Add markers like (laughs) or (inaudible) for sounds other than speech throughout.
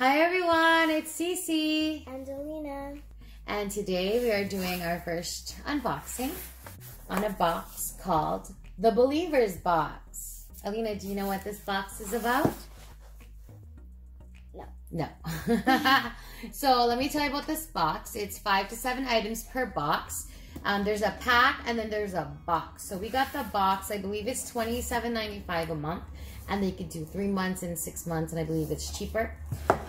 Hi everyone, it's Cece. Angelina. And today we are doing our first unboxing on a box called the Believer's Box. Alina, do you know what this box is about? No. No. (laughs) so let me tell you about this box. It's five to seven items per box. Um, there's a pack and then there's a box. So we got the box. I believe it's $27.95 a month. And they could do three months and six months. And I believe it's cheaper.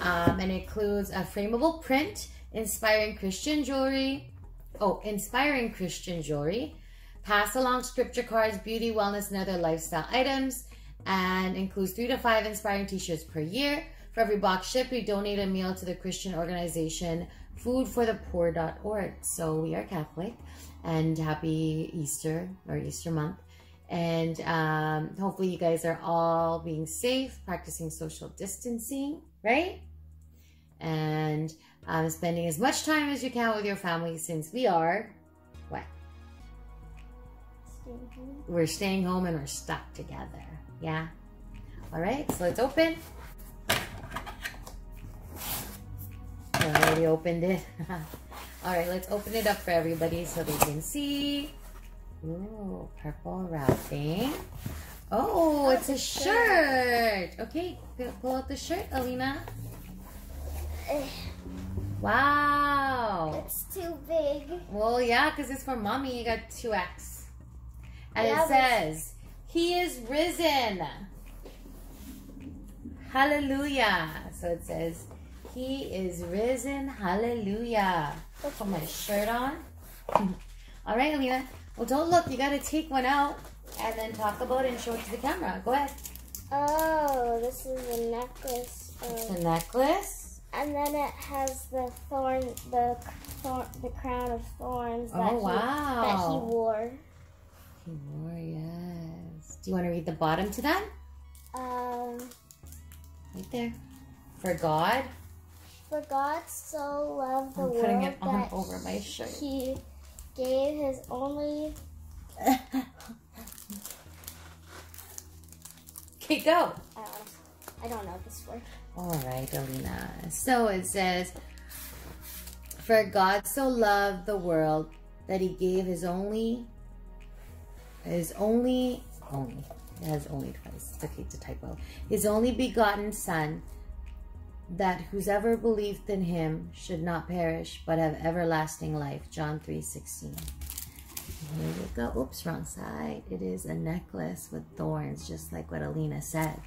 Um, and includes a frameable print, inspiring Christian jewelry. Oh, inspiring Christian jewelry. Pass along scripture cards, beauty, wellness, and other lifestyle items. And includes three to five inspiring t-shirts per year. For every box shipped, we donate a meal to the Christian organization foodforthepoor.org. So we are Catholic and happy Easter or Easter month. And um, hopefully you guys are all being safe, practicing social distancing, right? And um, spending as much time as you can with your family since we are, what? Staying home. We're staying home and we're stuck together. Yeah? All right, so let's open. I already opened it. (laughs) All right, let's open it up for everybody so they can see. Ooh, purple wrapping. Oh, it's a shirt. Okay, pull out the shirt, Alina. (sighs) Wow. It's too big. Well, yeah, because it's for mommy. You got 2X. And Yeah, it says, He is risen. Hallelujah. So it says, He is risen. Hallelujah. Put my shirt on. (laughs) All right, Alina. Well, don't look. You got to take one out and then talk about it and show it to the camera. Go ahead. Oh, this is a necklace. It's a necklace. And then it has the thorn, the thorn, the crown of thorns that, Oh, he, that he wore. He wore, yes. Do you want to read the bottom to that? Um, Right there. For God. for God so loved the I'm world it on that over my shirt. he gave his only. (laughs) Okay, go. I don't, know this word. All right, Alina. So it says, For God so loved the world that he gave his only, his only, only, it has only twice. It's okay typo. His only begotten Son, that whosoever believed in him should not perish, but have everlasting life. John 3 16. Here we go. Oops, wrong side. It is a necklace with thorns, just like what Alina said.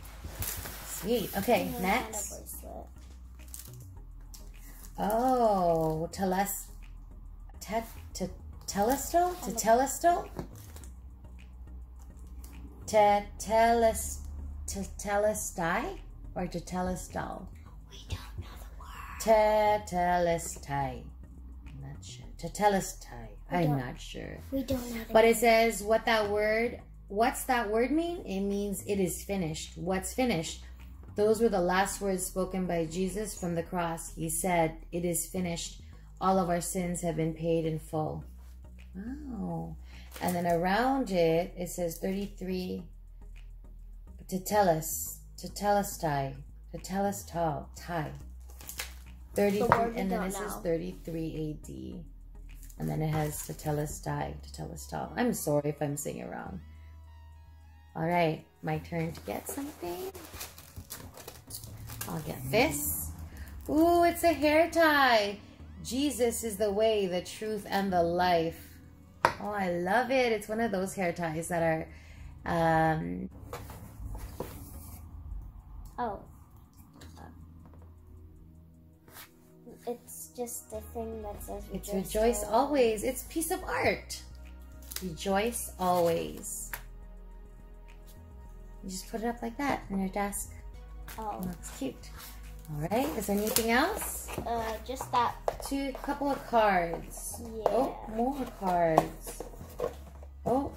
Sweet. Okay, And next. Oh, teles, te, te, telesto, te telesto, te teles, te telestai, or te telestal, We don't know the word. te telestai. I'm not sure. Te telestai. I'm don't- sure. We don't know But it says what that word, what's that word mean? It means it is finished. What's finished? Those were the last words spoken by Jesus from the cross. He said, It is finished. All of our sins have been paid in full. Wow. And then around it, it says 33 to tell us, to tell us to tell us tie. 33, word and then it says 33 AD. And then it has to tell us die, to tell us tall. I'm sorry if I'm saying it wrong. All right, my turn to get something. I'll get this. Ooh, it's a hair tie. Jesus is the way, the truth, and the life. Oh, I love it. It's one of those hair ties that are, um, Oh. It's just a thing that says it's rejoice. rejoice always. always. It's piece of art. Rejoice always. You just put it up like that on your desk. Oh, Looks cute. All right. Is there anything else? uh, just that. Two couple of cards. Yeah. Oh, more cards. Oh,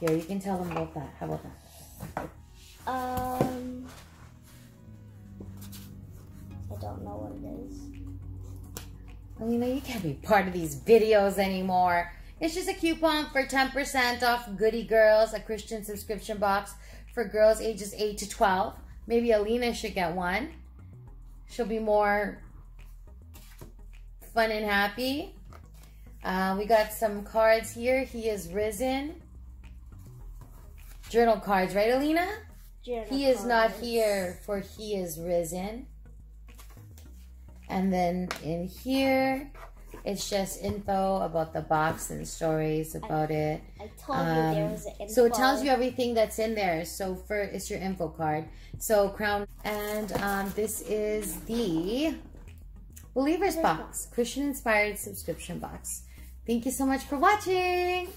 here you can tell them about that. How about that? Um, I don't know what it is. Know you can't be part of these videos anymore. It's just a coupon for 10% off Goody Girls, a Christian subscription box for girls ages 8 to 12. Maybe Alina should get one. she'll be more fun and happy. Uh, we got some cards here. He is risen. Journal cards, right, Alina? Journal He is not here, for he is risen. And then in here, it's just info about the box and stories about it. I told you there Um, was an info. So it tells you everything that's in there. So for it's your info card. So crown and um, this is the Believers box, Christian inspired subscription box. Thank you so much for watching.